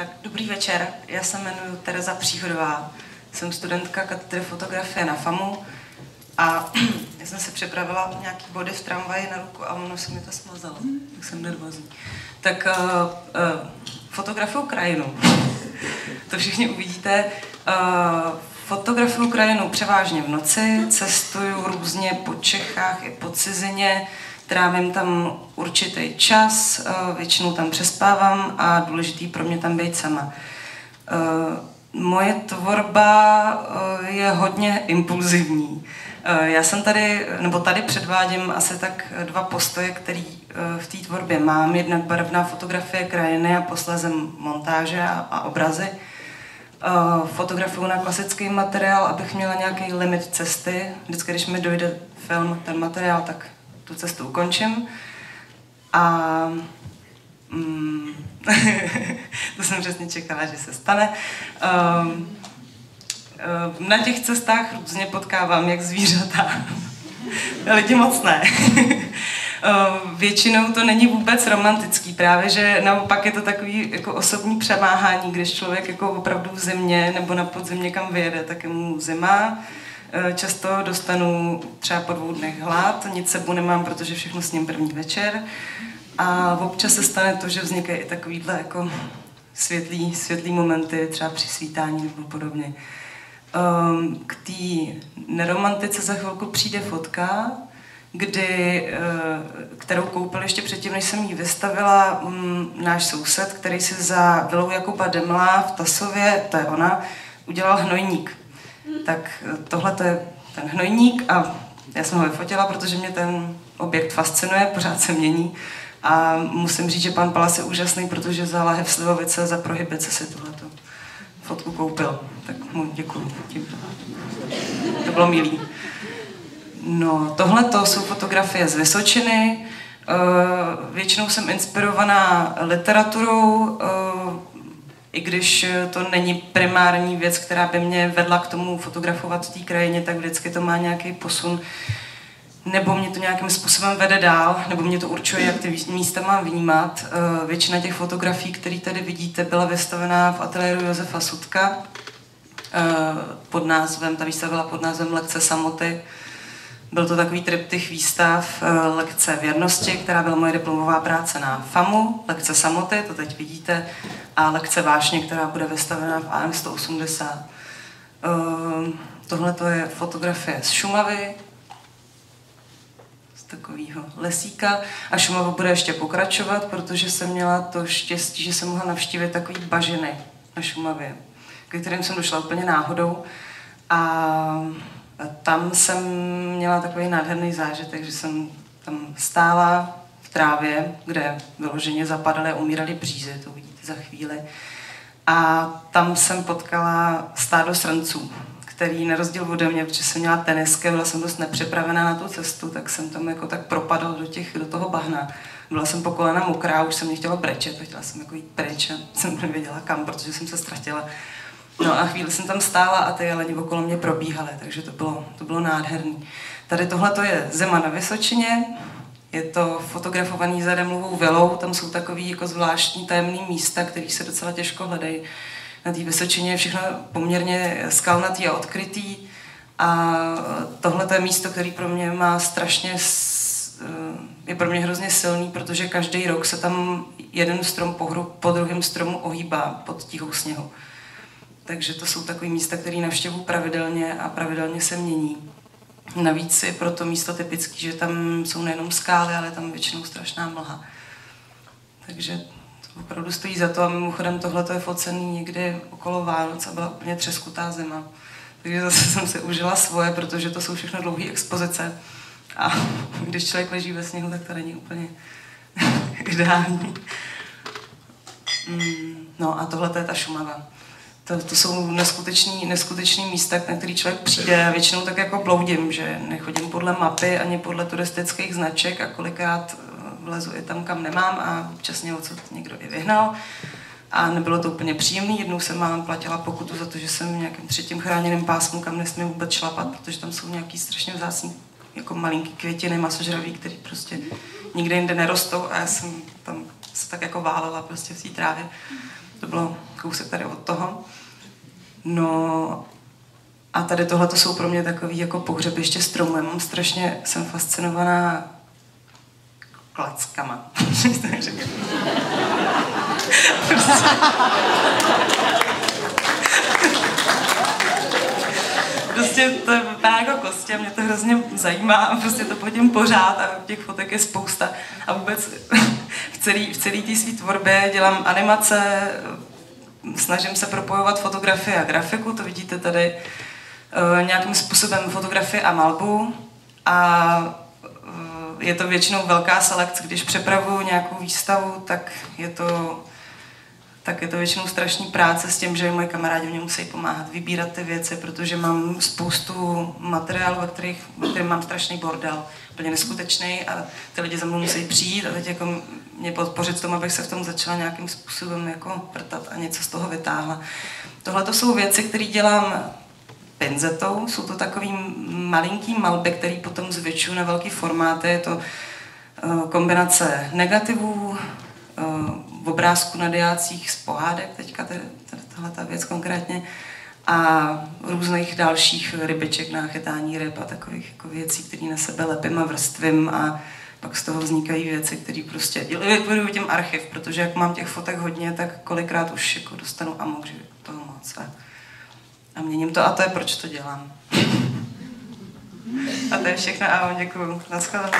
Tak dobrý večer, já se jmenuji Tereza Příhodová, jsem studentka katedry fotografie na FAMu a já jsem si připravila nějaký body v tramvaji na ruku a ono se mi to smazalo, tak jsem nervózní. Tak uh, uh, fotografuju krajinu, to všichni uvidíte. Uh, fotografuju krajinu převážně v noci, cestuju různě po Čechách i po cizině, trávím tam určitý čas, eh, většinou tam přespávám a důležitý pro mě tam být sama. Eh, moje tvorba eh, je hodně impulzivní. Já jsem tady, nebo tady předvádím asi tak dva postoje, který v té tvorbě mám. Jednak barevná fotografie krajiny a posléze montáže a, a obrazy. Fotografuju na klasický materiál, abych měla nějaký limit cesty. Vždycky, když mi dojde film, ten materiál, tak tu cestu ukončím. A mm, to jsem přesně čekala, že se stane. Um, na těch cestách různě potkávám jak zvířata, lidi moc ne. Um, většinou to není vůbec romantický, právě že naopak je to takový jako osobní přemáhání, když člověk jako opravdu v zimě nebo na podzim někam vyjede, tak je mu zima, často dostanu třeba po dvou dnech hlad, nic sebu nemám, protože všechno s ním první večer. A občas se stane to, že vznikají i takovýhle jako světlý, světlý momenty, třeba při svítání nebo podobně. Um, k té neromantice za chvilku přijde fotka, kdy, uh, kterou koupil ještě předtím, než jsem ji vystavila, um, náš soused, který si za vilou Jakuba Demla v Tasově, to je ona, udělal hnojník tak tohle to je ten hnojník a já jsem ho vyfotila, protože mě ten objekt fascinuje, pořád se mění. A musím říct, že pan Palas je úžasný, protože za lahev Slivovice, za prohybice si tuhleto fotku koupil. Tak mu děkuji. To bylo milý. No, tohle to jsou fotografie z Vysočiny. Eh, většinou jsem inspirovaná literaturou, eh, i když eh, to není primární věc, která by mě vedla k tomu fotografovat v té krajině, tak vždycky to má nějaký posun, nebo mě to nějakým způsobem vede dál, nebo mě to určuje, jak ty místa mám vnímat. Eh, většina těch fotografií, které tady vidíte, byla vystavená v ateliéru Josefa Sudka eh, pod názvem, ta výstava byla pod názvem Lekce samoty. Byl to takový triptych výstav, lekce věrnosti, která byla moje diplomová práce na FAMu, lekce samoty, to teď vidíte, a lekce vášně, která bude vystavená v AM 180. Uh, Tohle to je fotografie z Šumavy, z takového lesíka a Šumava bude ještě pokračovat, protože jsem měla to štěstí, že jsem mohla navštívit takový bažiny na Šumavě, ke kterým jsem došla úplně náhodou a tam jsem měla takový nádherný zážitek, že jsem tam stála trávě, kde vyloženě zapadaly a umíraly břízy, to vidíte za chvíli. A tam jsem potkala stádo srnců, který na rozdíl ode mě, protože jsem měla tenisky, byla jsem dost nepřipravená na tu cestu, tak jsem tam jako tak propadla do, těch, do toho bahna. Byla jsem po kolena mokrá, už jsem mě chtěla brečet, chtěla jsem jako jít pryč a jsem nevěděla kam, protože jsem se ztratila. No a chvíli jsem tam stála a ty jeleni okolo mě probíhaly, takže to bylo, to bylo nádherný. Tady tohle to je zima na Vysočině, je to fotografovaný za Demlovou vilou, tam jsou takový jako zvláštní tajemný místa, které se docela těžko hledají. Na té Vysočině je všechno poměrně skalnatý a odkrytý. A tohle je místo, který pro mě má strašně, eh, je pro mě hrozně silný, protože každý rok se tam jeden strom po, hru, po druhém stromu ohýbá pod tíhou sněhu. Takže to jsou takové místa, které navštěvuji pravidelně a pravidelně se mění. Navíc je pro to místo typický, že tam jsou nejenom skály, ale tam většinou strašná mlha. Takže to opravdu stojí za to a mimochodem tohle je focený někdy okolo Vánoc a byla úplně třeskutá zima. Takže zase jsem si užila svoje, protože to jsou všechno dlouhé expozice. A když člověk leží ve sněhu, tak to není úplně ideální. Mm, no a tohle je ta Šumava to, to jsou neskutečný, neskutečný místa, na který člověk přijde a většinou tak jako bloudím, že nechodím podle mapy ani podle turistických značek a kolikrát eh, vlezu i tam, kam nemám a občas mě odsud někdo i vyhnal. A nebylo to úplně příjemné. Jednou jsem mám platila pokutu za to, že jsem v nějakém třetím chráněném pásmu, kam nesmím vůbec šlapat, protože tam jsou nějaký strašně vzácný jako malinký květiny, masožraví, které prostě nikde jinde nerostou a já jsem tam se tak jako válela prostě v té trávě. To bylo kousek tady od toho. No a tady tohle to jsou pro mě takový jako pohřebiště stromů. Já mám strašně, jsem fascinovaná klackama. prostě to vypadá jako kosti a mě to hrozně zajímá a prostě to podím pořád a těch fotek je spousta. A vůbec v celé v celý té své tvorbě dělám animace, snažím se propojovat fotografii a grafiku, to vidíte tady uh, nějakým způsobem fotografii a malbu. A uh, je to většinou velká selekce, když přepravuju nějakou výstavu, tak je to tak je to většinou strašný práce s tím, že moje kamarádi mě musí pomáhat vybírat ty věci, protože mám spoustu materiálu, ve kterých, kterých mám strašný bordel, úplně neskutečný a ty lidi za mnou musí přijít a teď jako mě podpořit v tom, abych se v tom začala nějakým způsobem jako vrtat a něco z toho vytáhla. Tohle to jsou věci, které dělám pinzetou, jsou to takový malinký malby, který potom zvětšuju na velký formáty, je to eh, kombinace negativů, eh, v obrázku na diácích z pohádek, teďka tahle ta věc konkrétně, a různých dalších rybiček na chytání ryb a takových jako věcí, které na sebe lepím a vrstvím a pak z toho vznikají věci, které prostě, vytvoruju těm archiv, protože jak mám těch fotek hodně, tak kolikrát už jako dostanu amok, že toho moc a, a měním to a to je proč to dělám. a to je všechno a vám děkuju. Naschledanou.